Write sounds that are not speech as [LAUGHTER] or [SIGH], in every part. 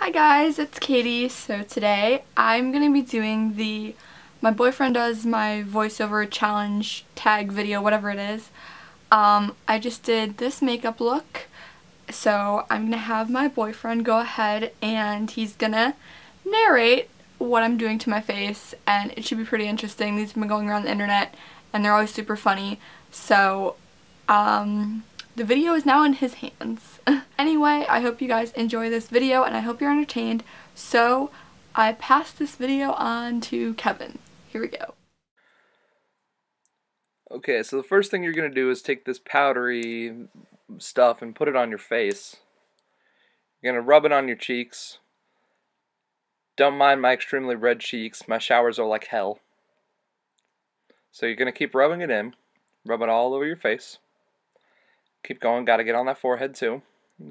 Hi guys, it's Katie. So today I'm going to be doing the my boyfriend does my voiceover challenge tag video, whatever it is. Um, I just did this makeup look. So I'm going to have my boyfriend go ahead and he's going to narrate what I'm doing to my face and it should be pretty interesting. These have been going around the internet and they're always super funny. So um, the video is now in his hands. [LAUGHS] anyway, I hope you guys enjoy this video and I hope you're entertained. So I pass this video on to Kevin. Here we go. Okay, so the first thing you're going to do is take this powdery stuff and put it on your face. You're going to rub it on your cheeks. Don't mind my extremely red cheeks. My showers are like hell. So you're going to keep rubbing it in. Rub it all over your face. Keep going. Got to get on that forehead too.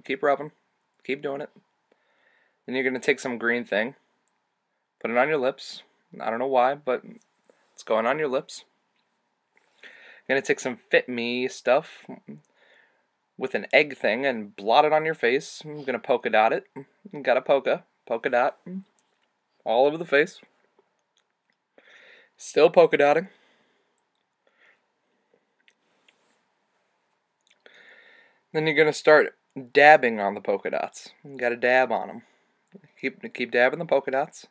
Keep rubbing. Keep doing it. Then you're going to take some green thing. Put it on your lips. I don't know why, but it's going on your lips. I'm going to take some Fit Me stuff with an egg thing and blot it on your face. I'm going to polka dot it. Got a polka. Polka dot. All over the face. Still polka dotting. Then you're going to start dabbing on the polka dots. You got to dab on them. Keep keep dabbing the polka dots.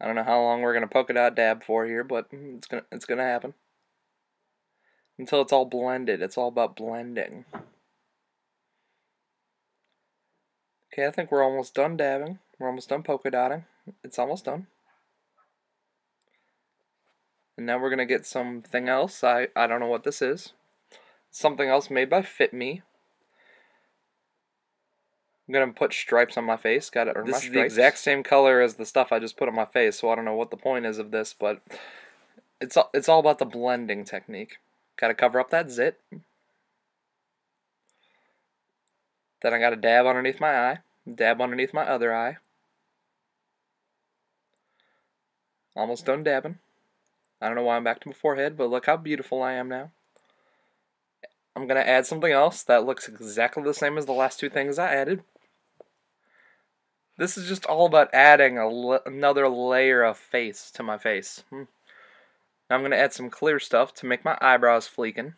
I don't know how long we're to polka dot dab for here, but it's to it's to happen. Until it's all blended. It's all about blending. Okay, I think we're almost done dabbing. We're almost done polka dotting. It's almost done. And now we're to get something else. I, I don't know what this is. Something else made by Fit Me. I'm going to put stripes on my face. Got it. This is the exact same color as the stuff I just put on my face, so I don't know what the point is of this, but it's all, it's all about the blending technique. Got to cover up that zit. Then I got to dab underneath my eye. Dab underneath my other eye. Almost done dabbing. I don't know why I'm back to my forehead, but look how beautiful I am now. I'm going to add something else that looks exactly the same as the last two things I added. This is just all about adding another layer of face to my face. Hmm. Now I'm going to add some clear stuff to make my eyebrows fleeking.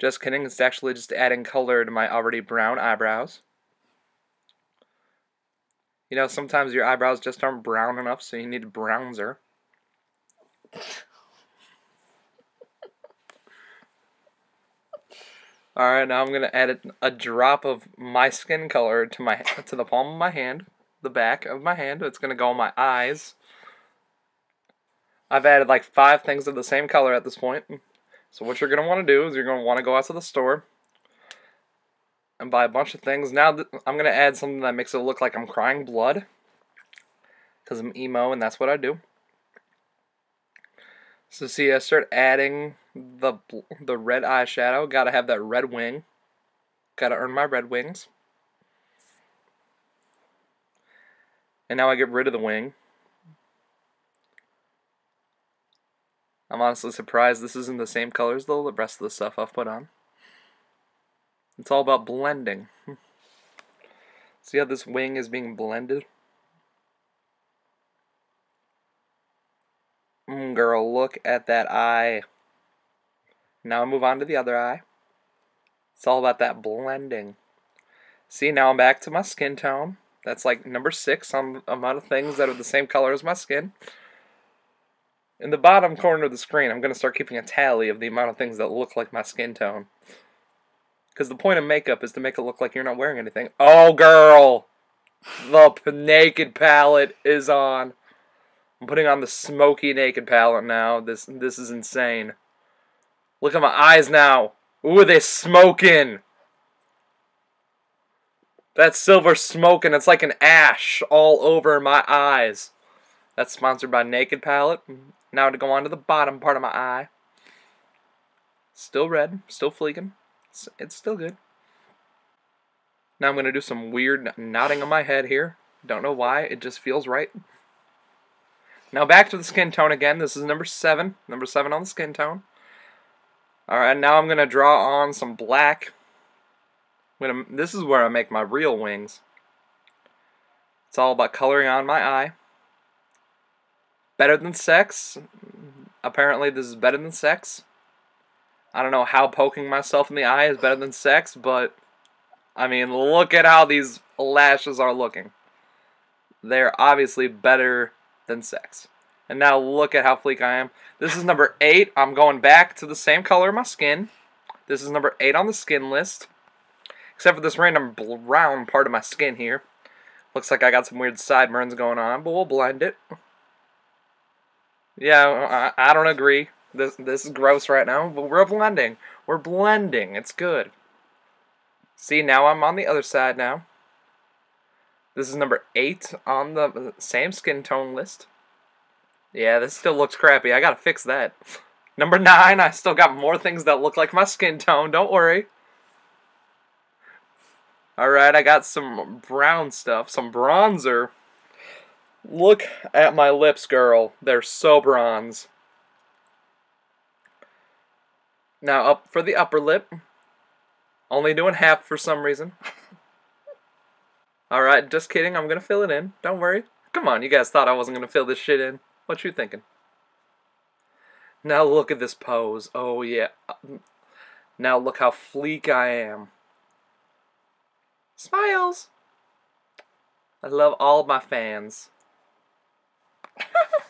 Just kidding, it's actually just adding color to my already brown eyebrows. You know, sometimes your eyebrows just aren't brown enough, so you need a bronzer. Alright, now I'm to add a, drop of my skin color to my to the palm of my hand, the back of my hand. It's to go on my eyes. I've added like five things of the same color at this point. So what you're to want to do is you're to want to go out to the store and buy a bunch of things. Now I'm to add something that makes it look like I'm crying blood because I'm emo and that's what I do. So see, I start adding the the red eyeshadow. Gotta have that red wing. Gotta earn my red wings. And now I get rid of the wing. I'm honestly surprised this isn't the same colors though the rest of the stuff I've put on. It's all about blending. [LAUGHS] See how this wing is being blended? Girl, look at that eye. Now move on to the other eye. It's all about that blending. See, now I'm back to my skin tone. That's like number six on amount of things that are the same color as my skin. In the bottom corner of the screen, I'm going to start keeping a tally of the amount of things that look like my skin tone. Because the point of makeup is to make it look like you're not wearing anything. Oh, girl! The naked palette is on. I'm putting on the smoky naked palette now. This this is insane. Look at my eyes now. Ooh, they smoking. That silver smoking. It's like an ash all over my eyes. That's sponsored by Naked Palette. Now to go on to the bottom part of my eye. Still red. Still fleeking. It's, it's still good. Now I'm going to do some weird nodding on my head here. Don't know why. It just feels right. Now back to the skin tone again. This is number 7. Number 7 on the skin tone. Alright, now I'm going to draw on some black gonna, this is where I make my real wings. It's all about coloring on my eye. Better than sex. Apparently, this is better than sex. I don't know how poking myself in the eye is better than sex, but I mean, look at how these lashes are looking. They're obviously better than sex. And now look at how fleek I am. This is number 8. I'm going back to the same color of my skin. This is number 8 on the skin list. Except for this random brown part of my skin here. Looks like I got some weird sideburns going on, but we'll blend it. Yeah, I, I don't agree. This this is gross right now, but we're blending. We're blending. It's good. See, now I'm on the other side now. This is number 8 on the same skin tone list. Yeah, this still looks crappy. I gotta fix that. [LAUGHS] Number 9, I still got more things that look like my skin tone. Don't worry. Alright, I got some brown stuff, some bronzer. Look at my lips, girl. They're so bronze. Now, up for the upper lip. Only doing half for some reason. [LAUGHS] Alright, just kidding. I'm gonna fill it in. Don't worry. Come on, you guys thought I wasn't gonna fill this shit in. What you thinking? Now look at this pose. Oh, yeah. Now look how fleek I am. Smiles! I love all my fans. [LAUGHS]